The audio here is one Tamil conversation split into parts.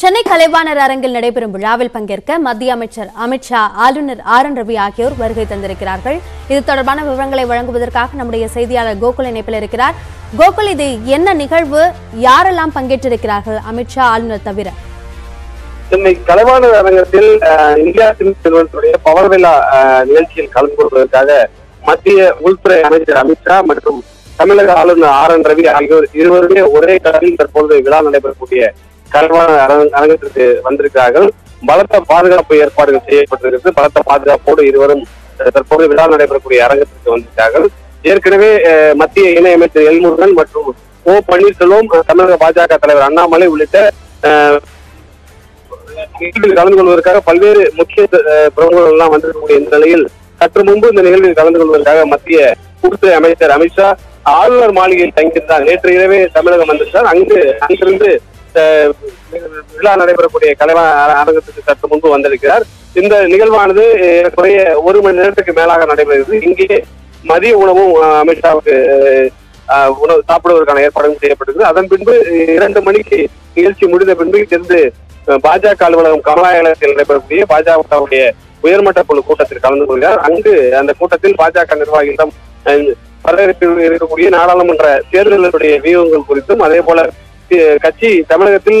சென்னை கலைவாணர் அரங்கில் நடைபெறும் விழாவில் பங்கேற்க மத்திய அமைச்சர் அமித்ஷா ஆளுநர் ஆர். என். ரவி ஆகியோர் வருகை தந்திருக்கிறார்கள். இது தொடர்பான விவரங்களை வழங்குவதற்காக நம்முடைய செய்தியாளர் கோகுல் இணைப்பில் இருக்கிறார். கோகுல் இது என்ன நிகழ்வு? யாரெல்லாம் பங்கேற்றிருக்கிறார்கள்? அமித்ஷா ஆளுநர் தவிர. சென்னை கலைவாணர் அரங்கத்தில் இந்தியா சிவில் நிறுவனத்துடைய பவர் விழா நிகழ்ச்சியில் கலந்து கொள்வதற்காக மத்திய உள்துறை அமைச்சர் அமித்ஷா மற்றும் தமிழக ஆளுநர் ஆர். என். ரவி ஆகியோர் இருவருமே ஒரே கடலில் தற்பொழுது விழா நடைபெறக்கூடிய கலைவாணர் அரங்கத்திற்கு வந்திருக்கிறார்கள். பலத்த பாதுகாப்பு ஏற்பாடுகள் செய்யப்பட்டிருக்கிறது. பலத்த பாதுகாப்போடு இருவரும் தற்போது விழா நடைபெறக்கூடிய அரங்கத்திற்கு வந்திருக்கிறார்கள். ஏற்கனவே மத்திய இணையமைச்சர் எல்முருகன் மற்றும் ஓ பன்னீர்செல்வம் தமிழக பாஜக தலைவர் அண்ணாமலை உள்ளிட்ட நிகழ்வில் கலந்து கொள்வதற்காக பல்வேறு முக்கிய பிரமுகர்கள் எல்லாம் வந்திருக்கக்கூடிய இந்த நிலையில் சற்று முன்பு இந்த நிகழ்வில் கலந்து கொள்வதற்காக மத்திய உள்துறை அமைச்சர் அமித்ஷா ஆளுநர் மாளிகையில் தங்கியிருந்தார். நேற்று இரவே தமிழகம் வந்திருந்தார் அங்கு அங்கிருந்து விழா நடைபெறக்கூடிய கலைவா அரங்கத்துக்கு சற்று முன்பு வந்திருக்கிறார். இந்த நிகழ்வானது ஏறக்குறைய ஒரு மணி நேரத்துக்கு மேலாக நடைபெறுகிறது. இங்கே மதிய உணவும் அஹ், அமித்ஷாவுக்கு உணவு சாப்பிடுவதற்கான ஏற்பாடுகள் செய்யப்பட்டிருக்கு அதன் பின்பு இரண்டு மணிக்கு நிகழ்ச்சி முடிந்த பின்பு இங்கிருந்து பாஜக அலுவலகம் கமலாலயத்தில் நடைபெறக்கூடிய பாஜகவுடைய உயர்மட்ட குழு கூட்டத்தில் கலந்து கொள்கிறார். அங்கு அந்த கூட்டத்தில் பாஜக நிர்வாகிகளிடம் அஹ், வரவேற்பு இருக்கக்கூடிய நாடாளுமன்ற தேர்தல்களுடைய வியூகங்கள் குறித்தும் அதே போல கட்சி தமிழகத்தில்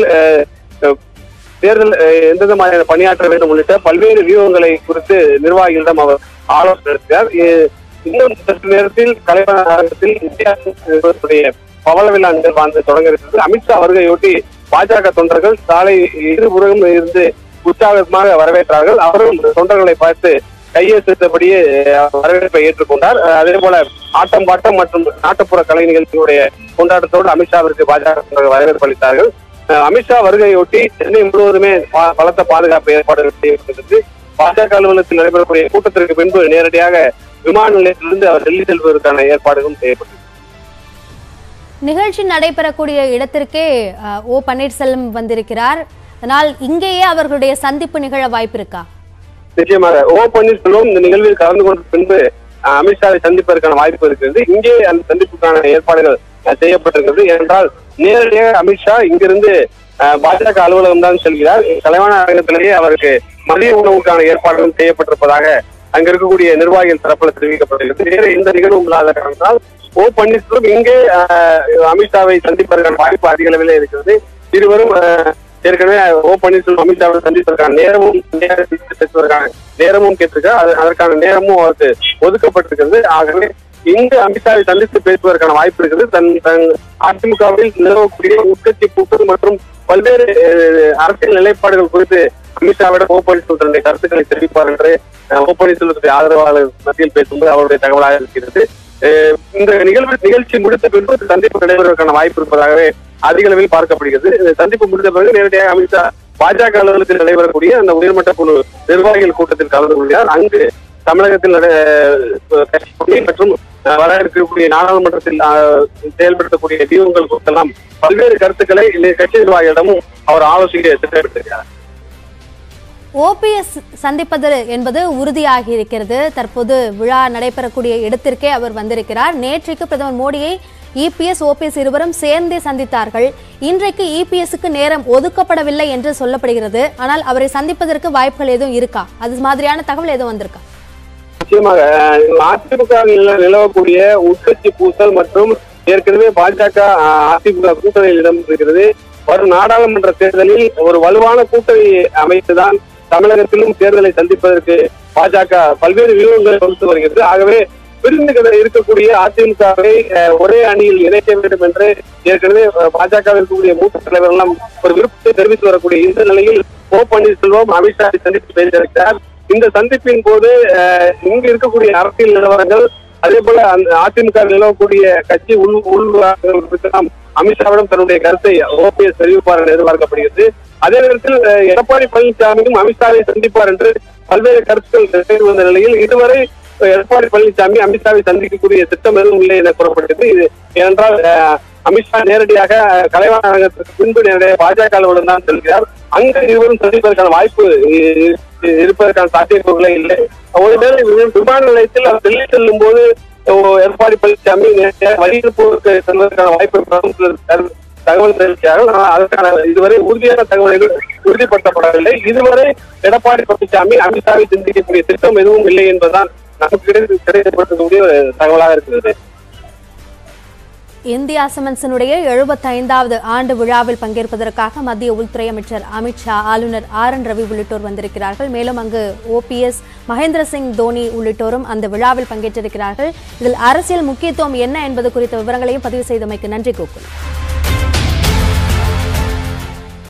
தேர்தல் எந்தெந்த மாதிரியான பணியாற்ற வேண்டும் உள்ளிட்ட பல்வேறு வியூகங்களை குறித்து நிர்வாகிகளிடம் அவர் ஆலோசனை நடத்துகிறார் இன்னும் சற்று நேரத்தில் கலைவாணர் அரங்கத்தில் பவள விழா நிகழ்வானது தொடங்க இருக்கிறது அமித்ஷா வருகையொட்டி பாஜக தொண்டர்கள் சாலை இருபுறம் இருந்து உற்சாகமாக வரவேற்றார்கள். அவரும் தொண்டர்களை பார்த்து கையெழுத்தபடியே அஹ், வரவேற்பை ஏற்றுக்கொண்டார். அதே போல ஆட்டம் பாட்டம் மற்றும் நாட்டுப்புற கலை நிகழ்ச்சியுடைய கொண்டாட்டத்தோடு அமித்ஷாவிற்கு பாஜக வரவேற்பு அளித்தார்கள். அமித்ஷா வருகையொட்டி சென்னை முழுவதுமே பலத்த பாதுகாப்பு ஏற்பாடுகள் செய்யப்பட்டிருந்தது பாஜக அலுவலகத்தில் நடைபெறக்கூடிய கூட்டத்திற்கு பின்பு நேரடியாக விமான நிலையத்திலிருந்து அவர் டெல்லி செல்வதற்கான ஏற்பாடுகளும் செய்யப்பட்டது நிகழ்ச்சி நடைபெறக்கூடிய இடத்திற்கே ஓ பன்னீர்செல்வம் வந்திருக்கிறார். அதனால் இங்கேயே அவர்களுடைய சந்திப்பு நிகழ வாய்ப்பு இருக்கா நிச்சயமாக. ஓ பன்னீர்செல்வம் இந்த நிகழ்வில் கலந்து கொண்ட பின்பு அமித்ஷாவை சந்திப்பதற்கான வாய்ப்பு இருக்கிறது. இங்கே அந்த சந்திப்புக்கான ஏற்பாடுகள் செய்யப்பட்டிருக்கிறது. ஏனென்றால் நேரடியாக அமித்ஷா இங்கிருந்து அஹ், பாஜக அலுவலகம் தான் செல்கிறார். தலைவான அரங்கத்திலேயே அவருக்கு மதிய உணவுக்கான ஏற்பாடுகளும் செய்யப்பட்டிருப்பதாக அங்க இருக்கக்கூடிய நிர்வாகிகள் தரப்புல தெரிவிக்கப்பட்டிருக்கிறது. வேற எந்த நிகழ்வும் இல்லாத காரணத்தால் ஓ பன்னீர்செல்வம் இங்கே அமித்ஷாவை சந்திப்பதற்கான வாய்ப்பு அதிக அளவிலே இருக்கிறது. இருவரும் அஹ், ஏற்கனவே ஓ பன்னீர்செல்வம் அமித்ஷாவை சந்தித்திருக்காங்க. நேரமும் நேரத்தில் நேரமும் கேட்டிருக்கார் அதற்கான நேரமும் அவருக்கு ஒதுக்கப்பட்டிருக்கிறது. ஆகவே இங்கு அமித்ஷாவை சந்தித்து பேசுவதற்கான வாய்ப்பு இருக்குது. தன் தன் அதிமுகவில் நிலவக்கூடிய உட்கட்சி கூட்டம் மற்றும் பல்வேறு அரசியல் நிலைப்பாடுகள் குறித்து அமித்ஷாவிடம் ஓ பன்னீர்செல்வத்தினுடைய கருத்துக்களை தெரிவிப்பார் என்று ஓ பன்னீர்செல்வத்துடைய ஆதரவாளர் மத்தியில் பேசும்போது அவருடைய தகவலாக இருக்கிறது. இந்த நிகழ்வு நிகழ்ச்சி முடித்த பின்பு சந்திப்பு நடைபெறுவதற்கான வாய்ப்பு இருப்பதாகவே அதிக அளவில் பார்க்கப்படுகிறது. சந்திப்பு முடிந்த பிறகு நேரடியாக அமித்ஷா பாஜக அலுவலகத்தில் நடைபெறக்கூடிய அந்த உயர்மட்ட குழு நிர்வாகிகள் கூட்டத்தில் கலந்து கொள்கிறார். அங்கு தமிழகத்தில் கட்சி மற்றும் அஹ், வர இருக்கக்கூடிய நாடாளுமன்றத்தில் செயல்படுத்தக்கூடிய வியூகங்கள் குறித்தெல்லாம் பல்வேறு கருத்துக்களை கட்சி நிர்வாகிகளிடமும் அவர் ஆலோசிக்க திட்டமிட்டிருக்கிறார். ஓபிஎஸ் சந்திப்பது என்பது உறுதியாகி இருக்கிறது. தற்போது விழா நடைபெறக்கூடிய இடத்திற்கே அவர் வந்திருக்கிறார். நேற்றைக்கு பிரதமர் மோடியை இபிஎஸ் ஓபிஎஸ் இருவரும் சேர்ந்தே சந்தித்தார்கள். இன்றைக்கு இபிஎஸ்க்கு நேரம் ஒதுக்கப்படவில்லை என்று சொல்லப்படுகிறது. ஆனால் அவரை சந்திப்பதற்கு வாய்ப்புகள் எதுவும் இருக்கா? அது மாதிரியான தகவல் எதுவும் வந்திருக்கா? நிச்சயமாக அதிமுக நிலவக்கூடிய உட்கட்சி பூசல் மற்றும் ஏற்கனவே பாஜக அதிமுக கூட்டணியில் இடம் இருக்கிறது வரும் நாடாளுமன்ற தேர்தலில் ஒரு வலுவான கூட்டணி அமைத்துதான் தமிழகத்திலும் தேர்தலை சந்திப்பதற்கு பாஜக பல்வேறு வியூகங்களை வகுத்து வருகிறது. ஆகவே பிரிந்து இருக்கக்கூடிய அதிமுகவை ஒரே அணியில் இணைக்க வேண்டும் என்று ஏற்கனவே பாஜக இருக்கக்கூடிய மூத்த தலைவர்கள் எல்லாம் ஒரு விருப்பத்தை தெரிவித்து வரக்கூடிய இந்த நிலையில் ஓ பன்னீர்செல்வம் அமித்ஷா சந்தித்து பேசியிருக்கிறார். இந்த சந்திப்பின் போது அஹ், இங்கு இருக்கக்கூடிய அரசியல் நிலவரங்கள் அதே போல அந்த அதிமுக நிலவக்கூடிய கட்சி உள் உள்வார்கள் அமித்ஷாவிடம் தன்னுடைய கருத்தை ஓபிஎஸ் தெரிவிப்பார் எதிர்பார்க்கப்படுகிறது. அதே நேரத்தில் எடப்பாடி பழனிசாமியும் அமித்ஷாவை சந்திப்பார் என்று பல்வேறு கருத்துக்கள் தெரிவித்து வந்த நிலையில் இதுவரை எடப்பாடி பழனிசாமி அமித்ஷாவை சந்திக்கக்கூடிய திட்டம் எதுவும் இல்லை என கூறப்பட்டது இது ஏனென்றால் அமித்ஷா நேரடியாக அஹ், கலைவாண அரங்கத்திற்கு பின்பு நேரடியாக பாஜக அலுவலகம் தான் செல்கிறார். அங்கு இருவரும் சந்திப்பதற்கான வாய்ப்பு இருப்பதற்கான சாத்தியக்கூறுகளே இல்லை. ஒருவேளை வி- விமான நிலையத்தில் அவர் டெல்லி செல்லும் போது எடப்பாடி பழனிசாமி நேரடியாக வழியிருப்போருக்கு செல்வதற்கான வாய்ப்பு தகவல் தெரிவித்தார்கள் ஆனால் அதற்கான இதுவரை உறுதியான தகவல்கள் உறுதிப்படுத்தப்படவில்லை. இதுவரை எடப்பாடி பழனிசாமி அமித்ஷாவை சிந்திக்கக்கூடிய திட்டம் எதுவும் இல்லை என்பதுதான் நமக்கு கிடைத்து தகவலாக இருக்கிறது. இந்தியா சிமெண்ட்ஸினுடைய எழுபத்தைந்தாவது ஆண்டு விழாவில் பங்கேற்பதற்காக மத்திய உள்துறை அமைச்சர் அமித்ஷா ஆளுநர் ஆர் என் ரவி உள்ளிட்டோர் வந்திருக்கிறார்கள். மேலும் அங்கு ஓபிஎஸ் மகேந்திர சிங் தோனி உள்ளிட்டோரும் அந்த விழாவில் பங்கேற்றிருக்கிறார்கள். இதில் அரசியல் முக்கியத்துவம் என்ன என்பது குறித்த விவரங்களையும் பதிவு செய்தமைக்கு நன்றி கோகுல்.